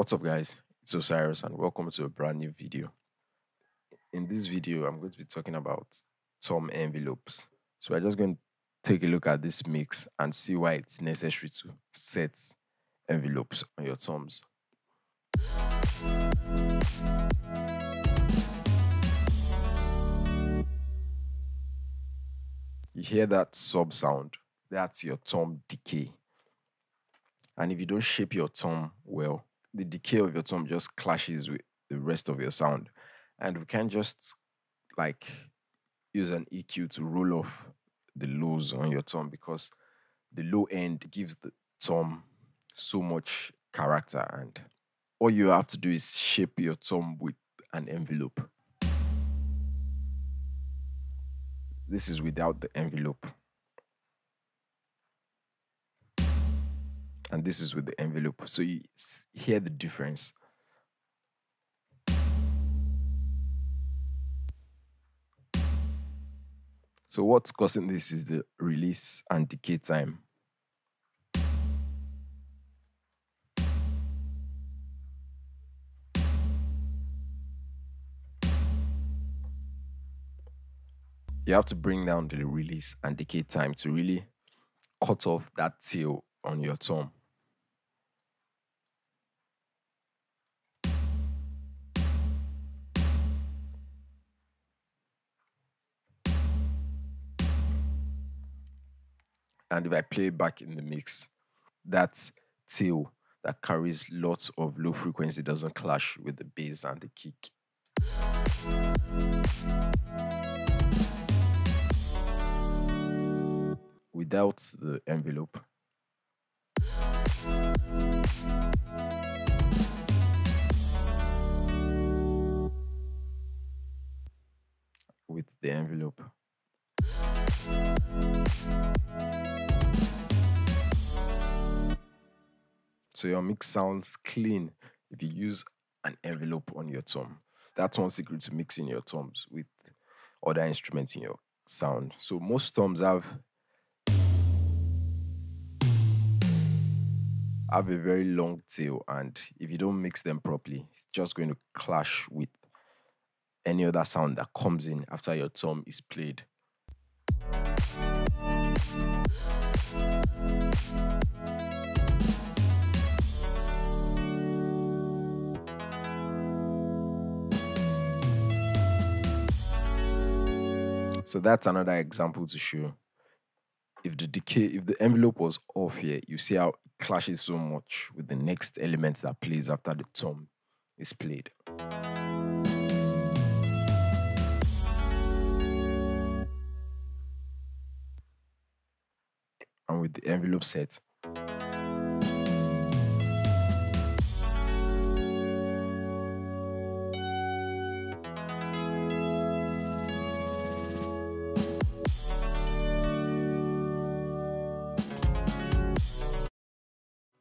What's up guys, it's Osirus and welcome to a brand new video. In this video, I'm going to be talking about Tom envelopes. So we're just going to take a look at this mix and see why it's necessary to set envelopes on your toms. You hear that sub sound, that's your tom decay. And if you don't shape your tom well, the decay of your tom just clashes with the rest of your sound. And we can't just like use an EQ to roll off the lows on your tom because the low end gives the tom so much character and all you have to do is shape your tom with an envelope. This is without the envelope. And this is with the envelope. So you hear the difference. So what's causing this is the release and decay time. you have to bring down the release and decay time to really cut off that tail on your tom. And if I play back in the mix, that tail that carries lots of low frequency doesn't clash with the bass and the kick. without the envelope. With the envelope. So your mix sounds clean if you use an envelope on your tom. That's one secret to mixing your toms with other instruments in your sound. So most toms have have a very long tail and if you don't mix them properly it's just going to clash with any other sound that comes in after your tom is played So that's another example to show if the decay, if the envelope was off here, you see how it clashes so much with the next element that plays after the tom is played. And with the envelope set,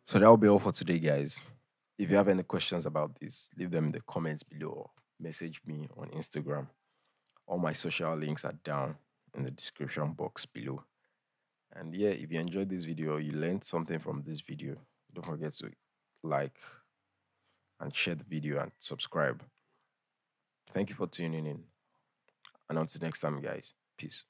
So that will be all for today, guys. If you have any questions about this, leave them in the comments below or message me on Instagram. All my social links are down in the description box below. And yeah, if you enjoyed this video you learned something from this video, don't forget to like and share the video and subscribe. Thank you for tuning in. And until next time, guys, peace.